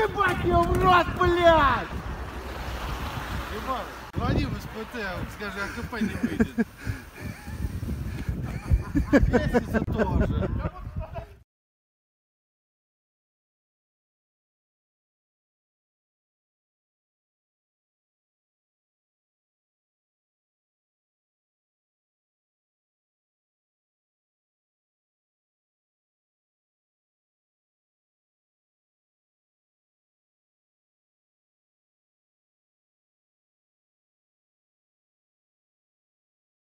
ебать, Ёб в рот, блядь! Ебал, звони в СПТ, скажи, АКП не выйдет. Лестница тоже.